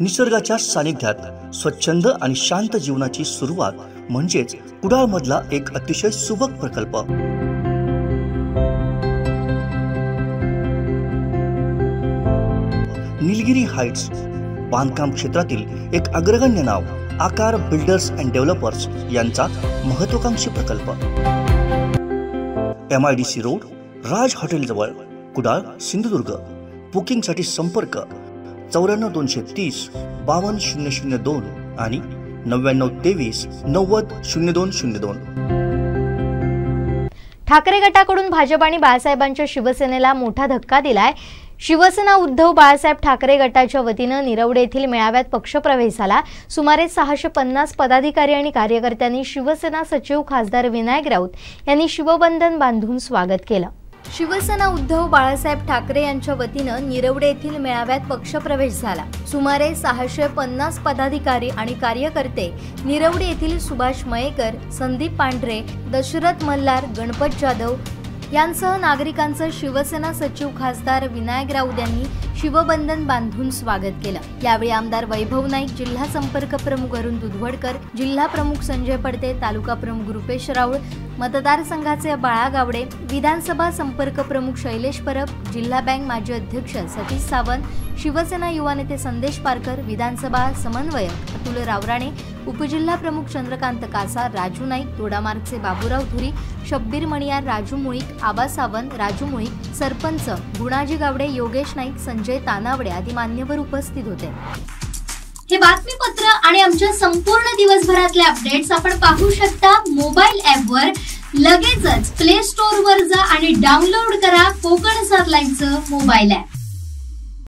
निसर्गाच्या सानिध्यात स्वच्छंद आणि शांत जीवनाची सुरुवात म्हणजेच कुडाळमधला एक अतिशय सुबक प्रकल्प. निलगिरी हाईट्स बांधकाम क्षेत्रातील एक अग्रगण्य नाव आकार बिल्डर्स अँड डेव्हलपर्स यांचा महत्वाकांक्षी प्रकल्प. M I D C road Raj हॉटेलजवळ Kudal Sindhudurg. बुकिंगसाठी संपर्क चौऱ्याण्णव दोनशे तीस बावन्न शून्य शून्य दोन आणि नव्याण्णव तेवीस नव्वद शून्य दोन शून्य दोन. ठाकरे गटाकडून भाजप आणि बाळासाहेबांच्या शिवसेनेला मोठा धक्का दिलाय. शिवसेना उद्धव बाळासाहेब ठाकरे गटाच्या वतीनं निरवडे येथील मेळाव्यात पक्षप्रवेश झाला सुमारे सहाशे पन्नास पदाधिकारी आणि कार्यकर्त्यांनी शिवसेना सचिव खासदार विनायक राऊत यांनी शिवबंधन बांधून स्वागत केलं. शिवसेना उद्धव बाळासाहेब ठाकरे यांच्या वतीनं निरवडे येथील मेळाव्यात पक्षप्रवेश झाला. सुमारे सहाशे पन्नास पदाधिकारी आणि कार्यकर्ते निरवडे येथील सुभाष मयेकर संदीप पांढरे दशरथ मल्हार गणपत जाधव यांसह नागरिकांचं शिवसेना सचिव खासदार विनायक राऊत यांनी शिवबंधन बांधून स्वागत केलं. यावेळी आमदार वैभव नाईक जिल्हा संपर्क प्रमुख अरुण दुधवडकर जिल्हा प्रमुख संजय पडते तालुका प्रमुख रुपेश राऊळ मतदारसंघाचे बाळा गावडे विधानसभा संपर्क प्रमुख शैलेश परब जिल्हा बँक माजी अध्यक्ष सतीश सावंत शिवसेना युवा नेते संदेश पारकर विधानसभा समन्वयक अतुल रावराणे उपजिल्हा प्रमुख चंद्रकांत कासा राजू नाईक दोडामार्गचे बाबूराव धुरी शब्बीर मणियार राजू मुळीक आबा सावंत राजू मुळीक सरपंच गुणाजी गावडे योगेश नाईक संजय म्हणजे तानावडे आदी मान्यवर उपस्थित होते. हे बातमीपत्र आणि आमच्या संपूर्ण दिवसभरातले अपडेट्स आपण पाहू शकता मोबाईल ऍपवर लगेचच प्ले स्टोअर वर जा आणि डाउनलोड करा कोकण सरलाईनचं मोबाईल ऍप